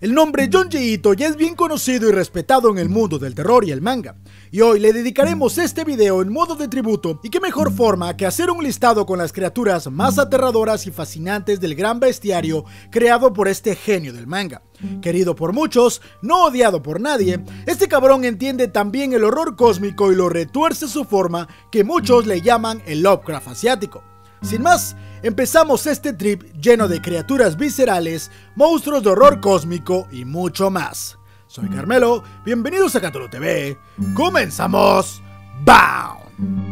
El nombre Junji Ito ya es bien conocido y respetado en el mundo del terror y el manga, y hoy le dedicaremos este video en modo de tributo, y qué mejor forma que hacer un listado con las criaturas más aterradoras y fascinantes del gran bestiario creado por este genio del manga. Querido por muchos, no odiado por nadie, este cabrón entiende también el horror cósmico y lo retuerce su forma que muchos le llaman el Lovecraft asiático. Sin más, empezamos este trip lleno de criaturas viscerales, monstruos de horror cósmico y mucho más. Soy Carmelo, bienvenidos a Catulo TV. ¡Comenzamos! ¡Bound!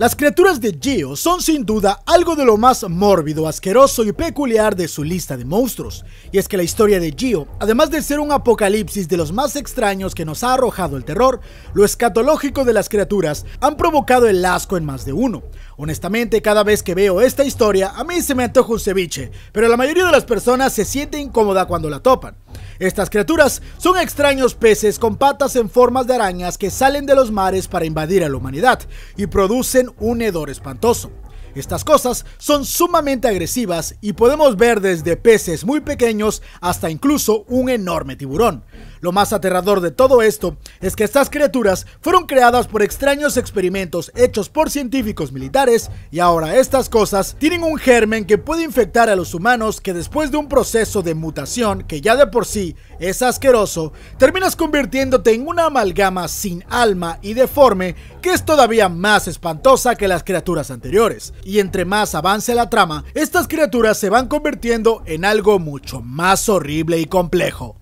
Las criaturas de Geo son sin duda algo de lo más mórbido, asqueroso y peculiar de su lista de monstruos. Y es que la historia de Geo, además de ser un apocalipsis de los más extraños que nos ha arrojado el terror, lo escatológico de las criaturas han provocado el asco en más de uno. Honestamente, cada vez que veo esta historia, a mí se me antoja un ceviche, pero la mayoría de las personas se siente incómoda cuando la topan. Estas criaturas son extraños peces con patas en formas de arañas que salen de los mares para invadir a la humanidad y producen un hedor espantoso. Estas cosas son sumamente agresivas y podemos ver desde peces muy pequeños hasta incluso un enorme tiburón. Lo más aterrador de todo esto es que estas criaturas fueron creadas por extraños experimentos hechos por científicos militares y ahora estas cosas tienen un germen que puede infectar a los humanos que después de un proceso de mutación que ya de por sí es asqueroso, terminas convirtiéndote en una amalgama sin alma y deforme que es todavía más espantosa que las criaturas anteriores. Y entre más avance la trama, estas criaturas se van convirtiendo en algo mucho más horrible y complejo.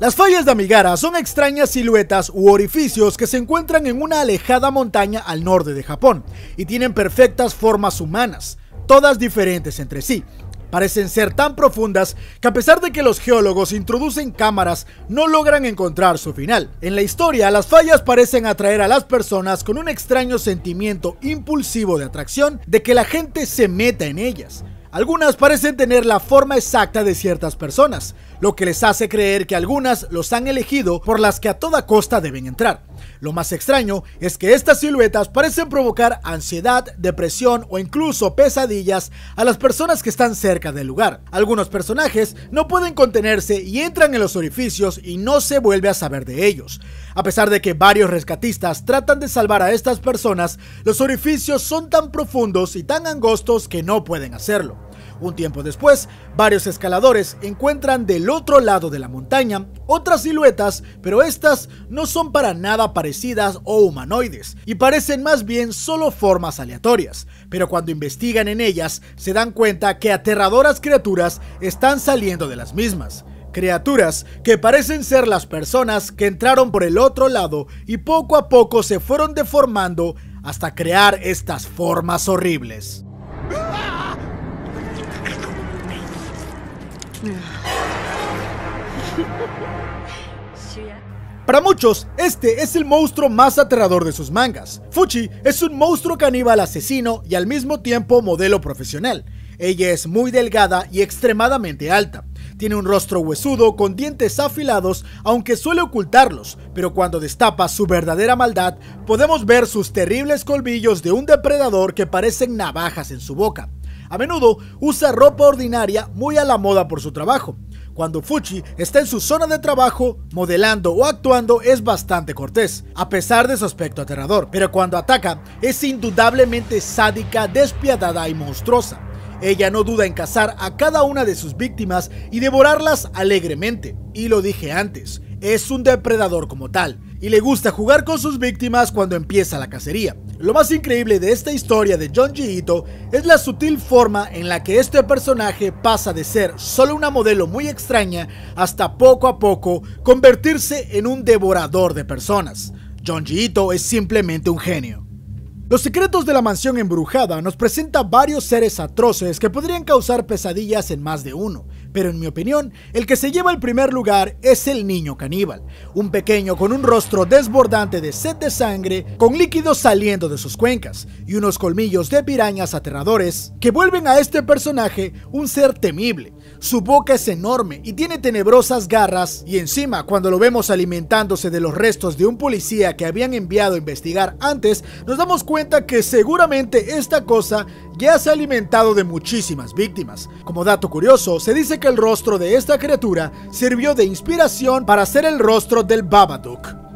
Las fallas de Amigara son extrañas siluetas u orificios que se encuentran en una alejada montaña al norte de Japón y tienen perfectas formas humanas, todas diferentes entre sí. Parecen ser tan profundas que a pesar de que los geólogos introducen cámaras, no logran encontrar su final. En la historia, las fallas parecen atraer a las personas con un extraño sentimiento impulsivo de atracción de que la gente se meta en ellas. Algunas parecen tener la forma exacta de ciertas personas, lo que les hace creer que algunas los han elegido por las que a toda costa deben entrar. Lo más extraño es que estas siluetas parecen provocar ansiedad, depresión o incluso pesadillas a las personas que están cerca del lugar. Algunos personajes no pueden contenerse y entran en los orificios y no se vuelve a saber de ellos. A pesar de que varios rescatistas tratan de salvar a estas personas, los orificios son tan profundos y tan angostos que no pueden hacerlo. Un tiempo después, varios escaladores encuentran del otro lado de la montaña otras siluetas, pero estas no son para nada parecidas o humanoides, y parecen más bien solo formas aleatorias, pero cuando investigan en ellas se dan cuenta que aterradoras criaturas están saliendo de las mismas. Criaturas que parecen ser las personas que entraron por el otro lado y poco a poco se fueron deformando hasta crear estas formas horribles. Para muchos, este es el monstruo más aterrador de sus mangas. Fuchi es un monstruo caníbal asesino y al mismo tiempo modelo profesional. Ella es muy delgada y extremadamente alta. Tiene un rostro huesudo con dientes afilados, aunque suele ocultarlos, pero cuando destapa su verdadera maldad, podemos ver sus terribles colmillos de un depredador que parecen navajas en su boca. A menudo usa ropa ordinaria muy a la moda por su trabajo. Cuando Fuchi está en su zona de trabajo, modelando o actuando es bastante cortés, a pesar de su aspecto aterrador, pero cuando ataca es indudablemente sádica, despiadada y monstruosa. Ella no duda en cazar a cada una de sus víctimas y devorarlas alegremente. Y lo dije antes, es un depredador como tal, y le gusta jugar con sus víctimas cuando empieza la cacería. Lo más increíble de esta historia de John Ito es la sutil forma en la que este personaje pasa de ser solo una modelo muy extraña hasta poco a poco convertirse en un devorador de personas. John Ito es simplemente un genio. Los secretos de la mansión embrujada nos presenta varios seres atroces que podrían causar pesadillas en más de uno, pero en mi opinión, el que se lleva el primer lugar es el niño caníbal, un pequeño con un rostro desbordante de sed de sangre, con líquidos saliendo de sus cuencas y unos colmillos de pirañas aterradores que vuelven a este personaje un ser temible. Su boca es enorme y tiene tenebrosas garras y encima cuando lo vemos alimentándose de los restos de un policía que habían enviado a investigar antes, nos damos cuenta que seguramente esta cosa ya se ha alimentado de muchísimas víctimas. Como dato curioso, se dice que el rostro de esta criatura sirvió de inspiración para hacer el rostro del Babadook.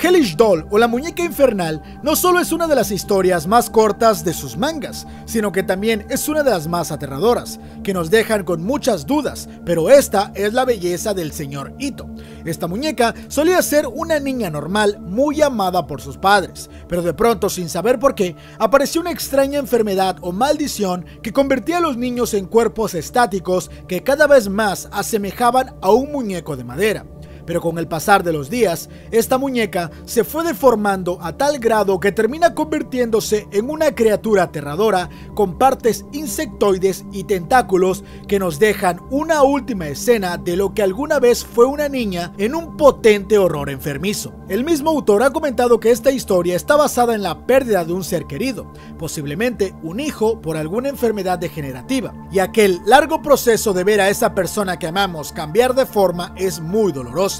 Hellish Doll o la muñeca infernal no solo es una de las historias más cortas de sus mangas, sino que también es una de las más aterradoras, que nos dejan con muchas dudas, pero esta es la belleza del señor Ito. Esta muñeca solía ser una niña normal muy amada por sus padres, pero de pronto sin saber por qué, apareció una extraña enfermedad o maldición que convertía a los niños en cuerpos estáticos que cada vez más asemejaban a un muñeco de madera pero con el pasar de los días, esta muñeca se fue deformando a tal grado que termina convirtiéndose en una criatura aterradora con partes insectoides y tentáculos que nos dejan una última escena de lo que alguna vez fue una niña en un potente horror enfermizo. El mismo autor ha comentado que esta historia está basada en la pérdida de un ser querido, posiblemente un hijo por alguna enfermedad degenerativa, y aquel largo proceso de ver a esa persona que amamos cambiar de forma es muy doloroso.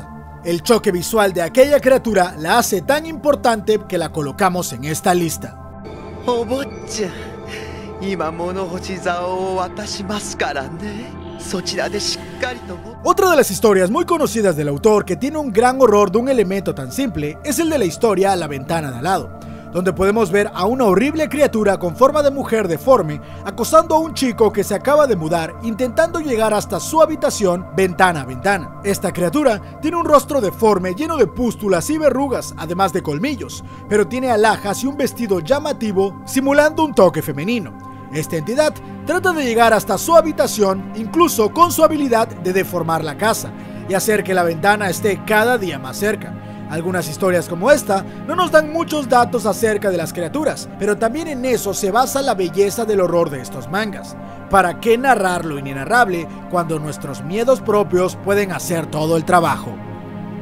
El choque visual de aquella criatura la hace tan importante que la colocamos en esta lista. Otra de las historias muy conocidas del autor que tiene un gran horror de un elemento tan simple es el de la historia La ventana de al lado donde podemos ver a una horrible criatura con forma de mujer deforme acosando a un chico que se acaba de mudar intentando llegar hasta su habitación ventana a ventana. Esta criatura tiene un rostro deforme lleno de pústulas y verrugas, además de colmillos, pero tiene alhajas y un vestido llamativo simulando un toque femenino. Esta entidad trata de llegar hasta su habitación, incluso con su habilidad de deformar la casa y hacer que la ventana esté cada día más cerca. Algunas historias como esta no nos dan muchos datos acerca de las criaturas, pero también en eso se basa la belleza del horror de estos mangas. ¿Para qué narrar lo inenarrable cuando nuestros miedos propios pueden hacer todo el trabajo?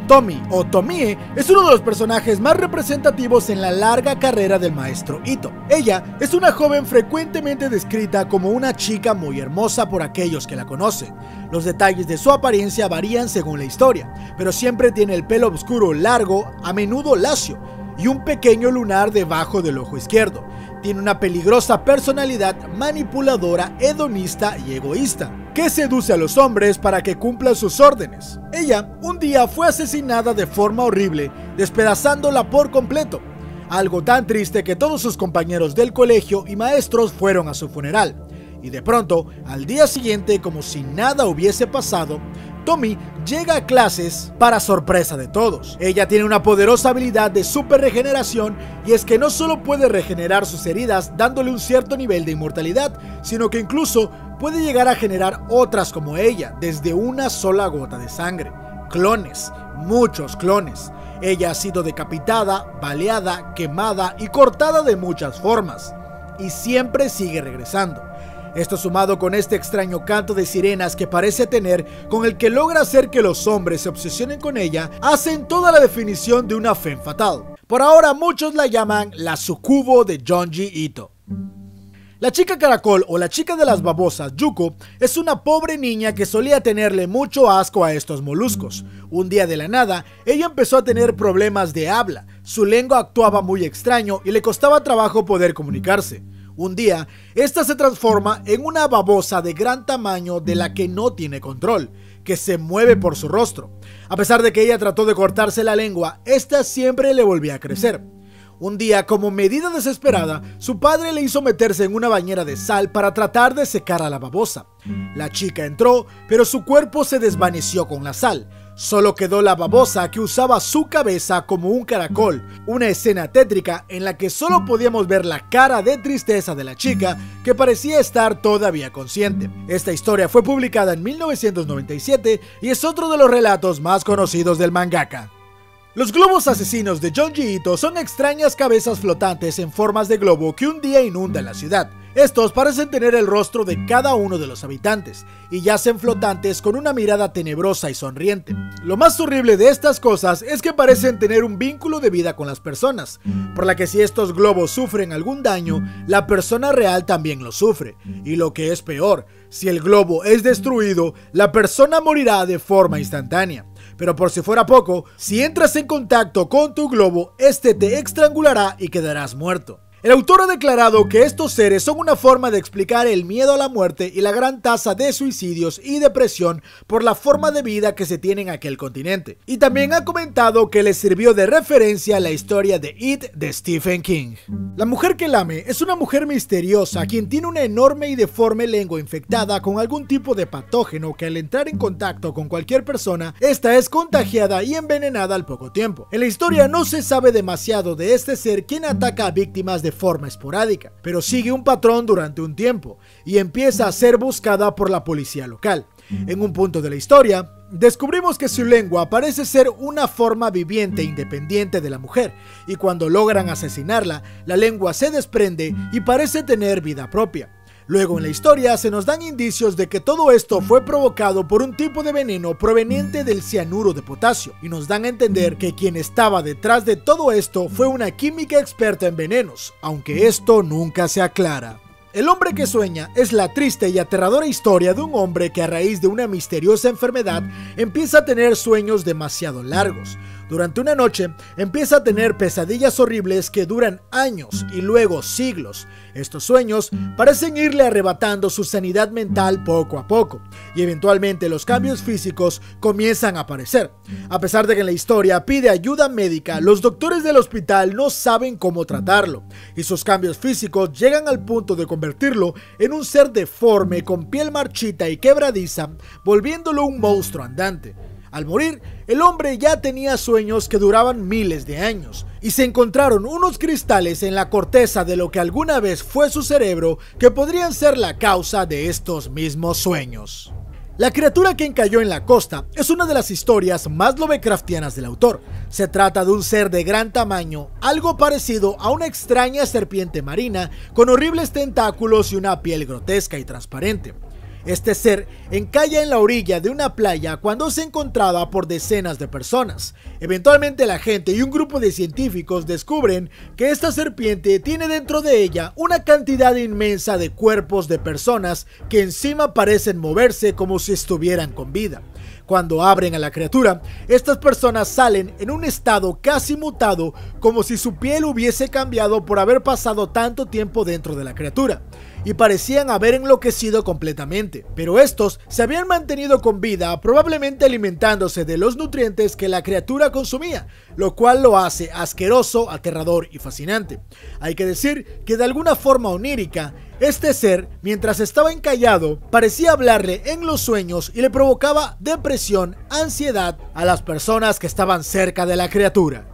Tommy o Tomie es uno de los personajes más representativos en la larga carrera del maestro Ito. Ella es una joven frecuentemente descrita como una chica muy hermosa por aquellos que la conocen. Los detalles de su apariencia varían según la historia, pero siempre tiene el pelo oscuro largo, a menudo lacio, y un pequeño lunar debajo del ojo izquierdo. Tiene una peligrosa personalidad manipuladora, hedonista y egoísta que seduce a los hombres para que cumplan sus órdenes. Ella un día fue asesinada de forma horrible, despedazándola por completo. Algo tan triste que todos sus compañeros del colegio y maestros fueron a su funeral. Y de pronto, al día siguiente, como si nada hubiese pasado, Tommy llega a clases para sorpresa de todos. Ella tiene una poderosa habilidad de super regeneración y es que no solo puede regenerar sus heridas dándole un cierto nivel de inmortalidad, sino que incluso puede llegar a generar otras como ella desde una sola gota de sangre. Clones, muchos clones. Ella ha sido decapitada, baleada, quemada y cortada de muchas formas. Y siempre sigue regresando. Esto sumado con este extraño canto de sirenas que parece tener, con el que logra hacer que los hombres se obsesionen con ella, hacen toda la definición de una fe fatal. Por ahora muchos la llaman la sucubo de Jonji Ito. La chica caracol o la chica de las babosas, Yuko, es una pobre niña que solía tenerle mucho asco a estos moluscos. Un día de la nada, ella empezó a tener problemas de habla, su lengua actuaba muy extraño y le costaba trabajo poder comunicarse. Un día, esta se transforma en una babosa de gran tamaño de la que no tiene control, que se mueve por su rostro. A pesar de que ella trató de cortarse la lengua, esta siempre le volvía a crecer. Un día, como medida desesperada, su padre le hizo meterse en una bañera de sal para tratar de secar a la babosa. La chica entró, pero su cuerpo se desvaneció con la sal. Solo quedó la babosa que usaba su cabeza como un caracol, una escena tétrica en la que solo podíamos ver la cara de tristeza de la chica que parecía estar todavía consciente. Esta historia fue publicada en 1997 y es otro de los relatos más conocidos del mangaka. Los globos asesinos de John Ito son extrañas cabezas flotantes en formas de globo que un día inundan la ciudad Estos parecen tener el rostro de cada uno de los habitantes y yacen flotantes con una mirada tenebrosa y sonriente. Lo más horrible de estas cosas es que parecen tener un vínculo de vida con las personas, por la que si estos globos sufren algún daño, la persona real también lo sufre. Y lo que es peor, si el globo es destruido, la persona morirá de forma instantánea. Pero por si fuera poco, si entras en contacto con tu globo, este te estrangulará y quedarás muerto. El autor ha declarado que estos seres son una forma de explicar el miedo a la muerte y la gran tasa de suicidios y depresión por la forma de vida que se tiene en aquel continente. Y también ha comentado que le sirvió de referencia la historia de It de Stephen King. La mujer que lame es una mujer misteriosa quien tiene una enorme y deforme lengua infectada con algún tipo de patógeno que al entrar en contacto con cualquier persona, esta es contagiada y envenenada al poco tiempo. En la historia no se sabe demasiado de este ser quien ataca a víctimas de forma esporádica, pero sigue un patrón durante un tiempo y empieza a ser buscada por la policía local. En un punto de la historia, descubrimos que su lengua parece ser una forma viviente e independiente de la mujer, y cuando logran asesinarla, la lengua se desprende y parece tener vida propia. Luego en la historia se nos dan indicios de que todo esto fue provocado por un tipo de veneno proveniente del cianuro de potasio y nos dan a entender que quien estaba detrás de todo esto fue una química experta en venenos, aunque esto nunca se aclara. El hombre que sueña es la triste y aterradora historia de un hombre que a raíz de una misteriosa enfermedad empieza a tener sueños demasiado largos, durante una noche empieza a tener pesadillas horribles que duran años y luego siglos. Estos sueños parecen irle arrebatando su sanidad mental poco a poco y eventualmente los cambios físicos comienzan a aparecer. A pesar de que en la historia pide ayuda médica, los doctores del hospital no saben cómo tratarlo y sus cambios físicos llegan al punto de convertirlo en un ser deforme con piel marchita y quebradiza, volviéndolo un monstruo andante. Al morir, el hombre ya tenía sueños que duraban miles de años, y se encontraron unos cristales en la corteza de lo que alguna vez fue su cerebro que podrían ser la causa de estos mismos sueños. La criatura que encalló en la costa es una de las historias más Lovecraftianas del autor. Se trata de un ser de gran tamaño, algo parecido a una extraña serpiente marina con horribles tentáculos y una piel grotesca y transparente. Este ser encalla en la orilla de una playa cuando se encontraba por decenas de personas. Eventualmente la gente y un grupo de científicos descubren que esta serpiente tiene dentro de ella una cantidad inmensa de cuerpos de personas que encima parecen moverse como si estuvieran con vida. Cuando abren a la criatura, estas personas salen en un estado casi mutado como si su piel hubiese cambiado por haber pasado tanto tiempo dentro de la criatura y parecían haber enloquecido completamente, pero estos se habían mantenido con vida probablemente alimentándose de los nutrientes que la criatura consumía, lo cual lo hace asqueroso, aterrador y fascinante. Hay que decir que de alguna forma onírica, este ser, mientras estaba encallado, parecía hablarle en los sueños y le provocaba depresión, ansiedad a las personas que estaban cerca de la criatura.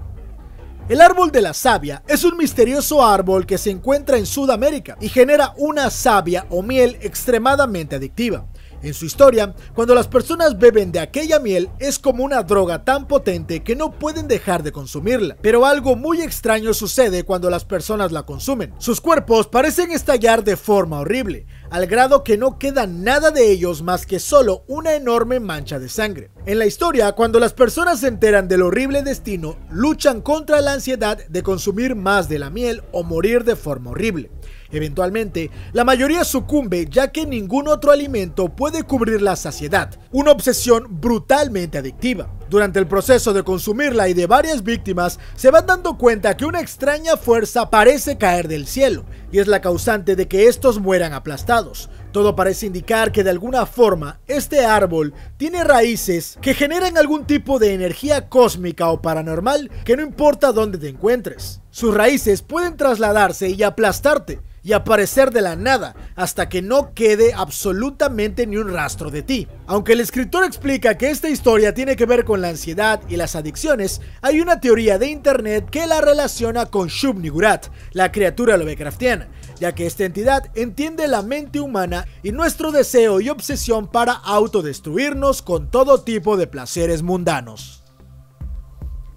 El árbol de la savia es un misterioso árbol que se encuentra en Sudamérica y genera una savia o miel extremadamente adictiva. En su historia, cuando las personas beben de aquella miel es como una droga tan potente que no pueden dejar de consumirla. Pero algo muy extraño sucede cuando las personas la consumen. Sus cuerpos parecen estallar de forma horrible, al grado que no queda nada de ellos más que solo una enorme mancha de sangre. En la historia, cuando las personas se enteran del horrible destino, luchan contra la ansiedad de consumir más de la miel o morir de forma horrible. Eventualmente, la mayoría sucumbe ya que ningún otro alimento puede cubrir la saciedad, una obsesión brutalmente adictiva. Durante el proceso de consumirla y de varias víctimas, se van dando cuenta que una extraña fuerza parece caer del cielo, y es la causante de que estos mueran aplastados. Todo parece indicar que de alguna forma este árbol tiene raíces que generan algún tipo de energía cósmica o paranormal que no importa dónde te encuentres. Sus raíces pueden trasladarse y aplastarte, y aparecer de la nada hasta que no quede absolutamente ni un rastro de ti. Aunque el escritor explica que esta historia tiene que ver con la ansiedad y las adicciones, hay una teoría de internet que la relaciona con Shub Nigurat, la criatura Lovecraftiana, ya que esta entidad entiende la mente humana y nuestro deseo y obsesión para autodestruirnos con todo tipo de placeres mundanos.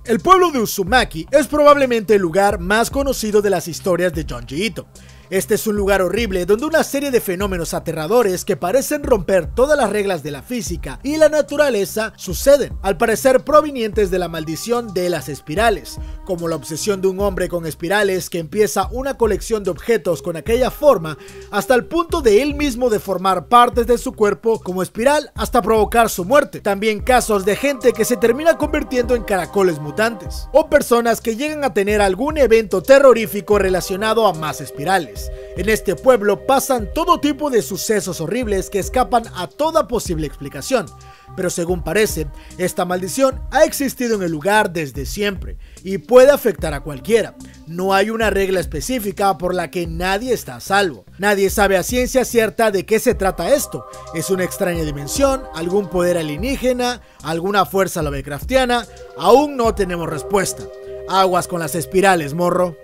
El pueblo de Uzumaki es probablemente el lugar más conocido de las historias de John Ito. Este es un lugar horrible donde una serie de fenómenos aterradores que parecen romper todas las reglas de la física y la naturaleza suceden, al parecer provenientes de la maldición de las espirales, como la obsesión de un hombre con espirales que empieza una colección de objetos con aquella forma hasta el punto de él mismo de formar partes de su cuerpo como espiral hasta provocar su muerte. También casos de gente que se termina convirtiendo en caracoles mutantes, o personas que llegan a tener algún evento terrorífico relacionado a más espirales. En este pueblo pasan todo tipo de sucesos horribles que escapan a toda posible explicación, pero según parece, esta maldición ha existido en el lugar desde siempre y puede afectar a cualquiera. No hay una regla específica por la que nadie está a salvo. Nadie sabe a ciencia cierta de qué se trata esto. ¿Es una extraña dimensión? ¿Algún poder alienígena? ¿Alguna fuerza Lovecraftiana? Aún no tenemos respuesta. Aguas con las espirales, morro.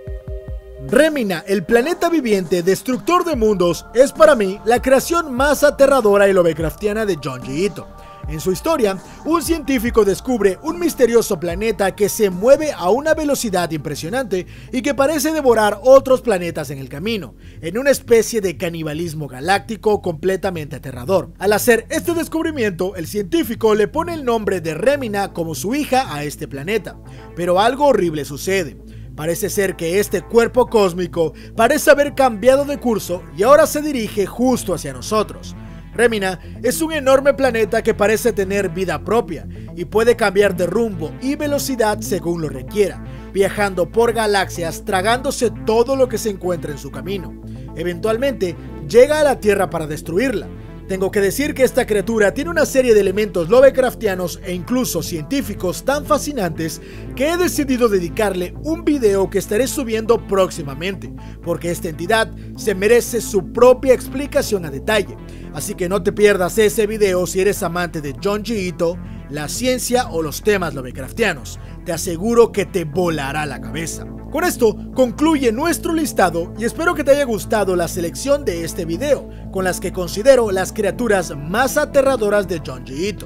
Remina, el planeta viviente destructor de mundos, es para mí la creación más aterradora y Lovecraftiana de John G. Ito. En su historia, un científico descubre un misterioso planeta que se mueve a una velocidad impresionante y que parece devorar otros planetas en el camino, en una especie de canibalismo galáctico completamente aterrador. Al hacer este descubrimiento, el científico le pone el nombre de Remina como su hija a este planeta, pero algo horrible sucede. Parece ser que este cuerpo cósmico parece haber cambiado de curso y ahora se dirige justo hacia nosotros. Remina es un enorme planeta que parece tener vida propia y puede cambiar de rumbo y velocidad según lo requiera, viajando por galaxias tragándose todo lo que se encuentra en su camino. Eventualmente llega a la Tierra para destruirla, tengo que decir que esta criatura tiene una serie de elementos Lovecraftianos e incluso científicos tan fascinantes que he decidido dedicarle un video que estaré subiendo próximamente, porque esta entidad se merece su propia explicación a detalle. Así que no te pierdas ese video si eres amante de John G. la ciencia o los temas Lovecraftianos. Te aseguro que te volará la cabeza. Con esto concluye nuestro listado y espero que te haya gustado la selección de este video, con las que considero las criaturas más aterradoras de John G.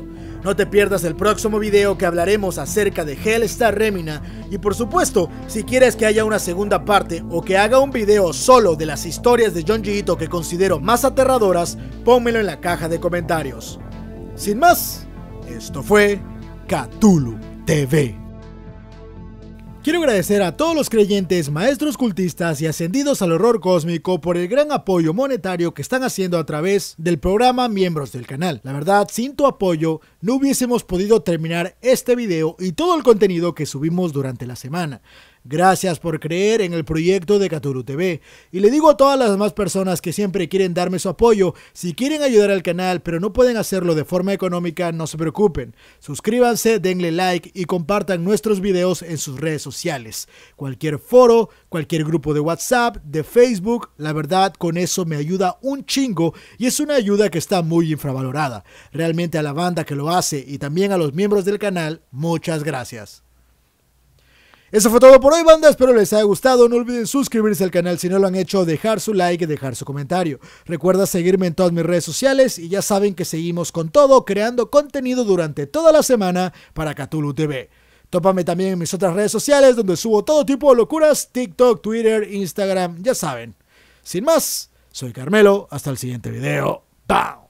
No te pierdas el próximo video que hablaremos acerca de Hellstar Remina y por supuesto, si quieres que haya una segunda parte o que haga un video solo de las historias de John G. que considero más aterradoras, pónmelo en la caja de comentarios. Sin más, esto fue Cthulhu TV. Quiero agradecer a todos los creyentes, maestros cultistas y ascendidos al horror cósmico por el gran apoyo monetario que están haciendo a través del programa Miembros del canal. La verdad, sin tu apoyo no hubiésemos podido terminar este video y todo el contenido que subimos durante la semana. Gracias por creer en el proyecto de Caturu TV. Y le digo a todas las demás personas que siempre quieren darme su apoyo, si quieren ayudar al canal pero no pueden hacerlo de forma económica, no se preocupen. Suscríbanse, denle like y compartan nuestros videos en sus redes sociales. Cualquier foro, cualquier grupo de WhatsApp, de Facebook, la verdad con eso me ayuda un chingo y es una ayuda que está muy infravalorada. Realmente a la banda que lo hace y también a los miembros del canal, muchas gracias. Eso fue todo por hoy, banda. Espero les haya gustado. No olviden suscribirse al canal si no lo han hecho, dejar su like y dejar su comentario. Recuerda seguirme en todas mis redes sociales y ya saben que seguimos con todo, creando contenido durante toda la semana para Cthulhu TV. Tópame también en mis otras redes sociales donde subo todo tipo de locuras, TikTok, Twitter, Instagram, ya saben. Sin más, soy Carmelo, hasta el siguiente video. ¡Pau!